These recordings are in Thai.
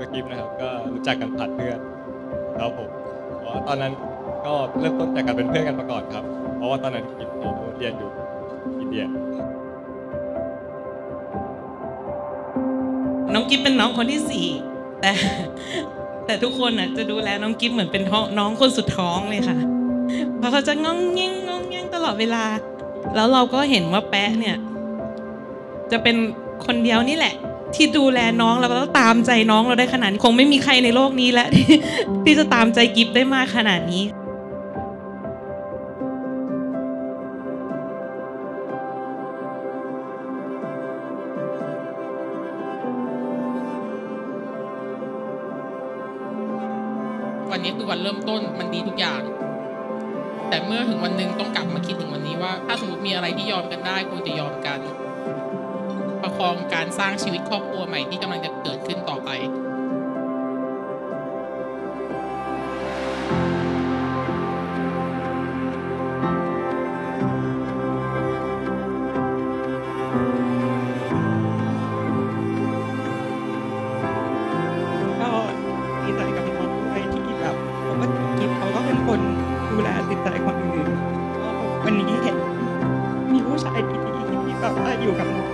กับกิฟนะครับก็รู้จักกันผ่านเพื่อนครับผมเพราะตอนนั้นก็เริ่มต้นจากการเป็นเพื่อนกันมาก่อนครับ เพราะว่าตอนนั้นกิฟเขาเรียนอยู่อินเดียน้องกิฟเป็นน้องคนที่สี่แต่แต่ทุกคนอะจะดูแลน้องกิฟเหมือนเป็นน้องคนสุดท้องเลยค่ะ เพราะเขาจะงองแงงงองแงงตลอดเวลา แล้วเราก็เห็นว่าแป๊ะเนี่ย จะเป็นคนเดียวนี่แหละ ที่ดูแลน้องแล้วก็ตามใจน้องเราได้ขนาดนี้คงไม่มีใครในโลกนี้แล้วที่ที่จะตามใจกิฟได้มากขนาดนี้วันนี้คือวันเริ่มต้นมันดีทุกอย่าง แต่เมื่อถึงวันหนึ่งต้องกลับมาคิดถึงวันนี้ว่า ถ้าสมมติมีอะไรที่ยอมกันได้ควรจะยอมกัน คองการสร้างชีวิตครอบครัวใหม่ที่กำลังจะเกิดขึ้นต่อไปก็ดีใจกับน้องด้วยที่แบบปกติกิฟเขาก็เป็นคนดูแลจิตใจคนอื่นก็วันนี้เห็นมีผู้ชายดีๆที่แบบว่าอยู่กับน้องมานานแล้วก็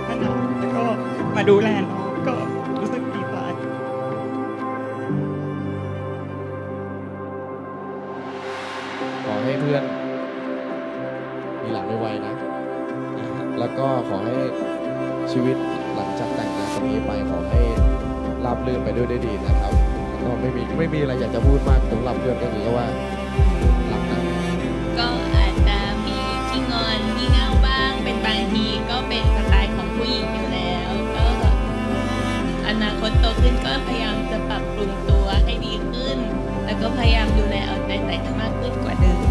มาดูแลน้องก็รู้สึกดีใจขอให้เพื่อน มีหลานไวๆนะ แล้วก็ขอให้ชีวิตหลังจากแต่งงานตรงนี้ไปขอให้ราบรื่นไปด้วยได้ดีนะครับแล้วก็ไม่มีไม่มีอะไรอยากจะพูดมากสำหรับเพื่อนก็คือว่ารักนะก็ ขึ้นก็พยายามจะปรับปรุงตัวให้ดีขึ้น แล้วก็พยายามดูแลเอาใจใส่มากขึ้นกว่าเดิม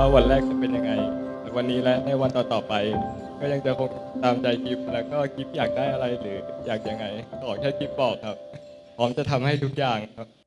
ว่าวันแรกจะเป็นยังไงแต่วันนี้และในวันต่อๆไป ก็ยังจะคงตามใจกิฟแล้วก็กิฟอยากได้อะไรหรืออยากยังไงขอแค่กิฟบอกครับ พร้อมจะทำให้ทุกอย่างครับ